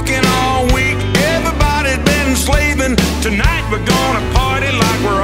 working all week. Everybody's been slaving. Tonight we're gonna party like we're